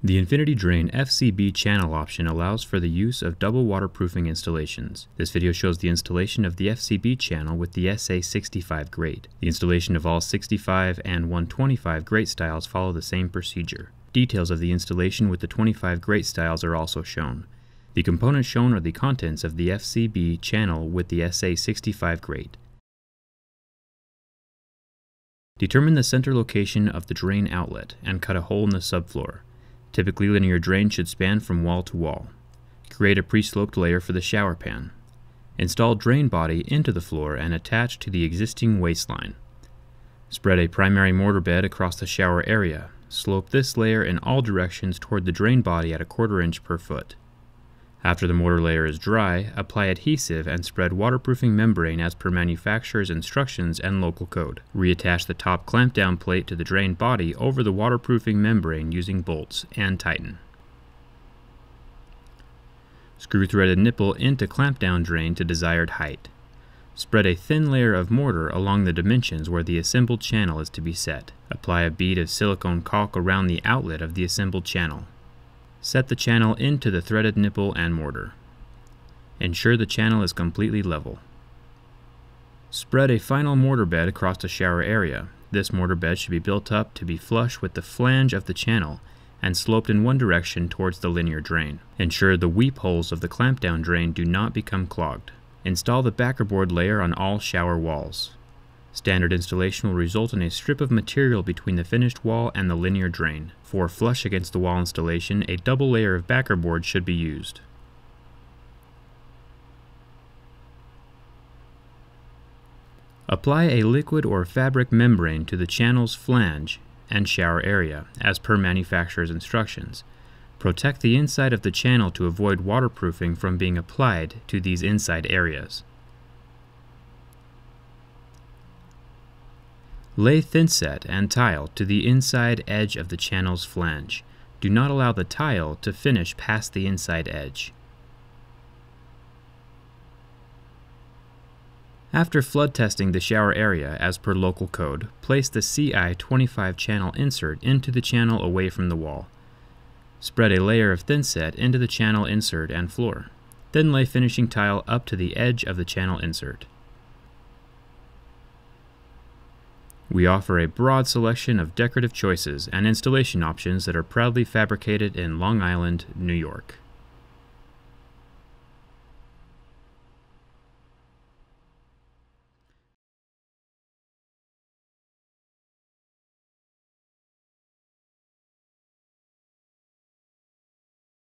The Infinity Drain FCB channel option allows for the use of double waterproofing installations. This video shows the installation of the FCB channel with the SA65 grate. The installation of all 65 and 125 grate styles follow the same procedure. Details of the installation with the 25 grate styles are also shown. The components shown are the contents of the FCB channel with the SA65 grate. Determine the center location of the drain outlet and cut a hole in the subfloor. Typically, linear drain should span from wall to wall. Create a pre-sloped layer for the shower pan. Install drain body into the floor and attach to the existing waste line. Spread a primary mortar bed across the shower area. Slope this layer in all directions toward the drain body at a quarter inch per foot. After the mortar layer is dry, apply adhesive and spread waterproofing membrane as per manufacturer's instructions and local code. Reattach the top clamp down plate to the drain body over the waterproofing membrane using bolts and tighten. Screw threaded nipple into clamp down drain to desired height. Spread a thin layer of mortar along the dimensions where the assembled channel is to be set. Apply a bead of silicone caulk around the outlet of the assembled channel. Set the channel into the threaded nipple and mortar. Ensure the channel is completely level. Spread a final mortar bed across the shower area. This mortar bed should be built up to be flush with the flange of the channel and sloped in one direction towards the linear drain. Ensure the weep holes of the clamp down drain do not become clogged. Install the backerboard layer on all shower walls. Standard installation will result in a strip of material between the finished wall and the linear drain. For flush against the wall installation, a double layer of backerboard should be used. Apply a liquid or fabric membrane to the channel's flange and shower area, as per manufacturer's instructions. Protect the inside of the channel to avoid waterproofing from being applied to these inside areas. Lay thinset and tile to the inside edge of the channel's flange. Do not allow the tile to finish past the inside edge. After flood testing the shower area as per local code, place the CI25 channel insert into the channel away from the wall. Spread a layer of thinset into the channel insert and floor. Then lay finishing tile up to the edge of the channel insert. We offer a broad selection of decorative choices and installation options that are proudly fabricated in Long Island, New York.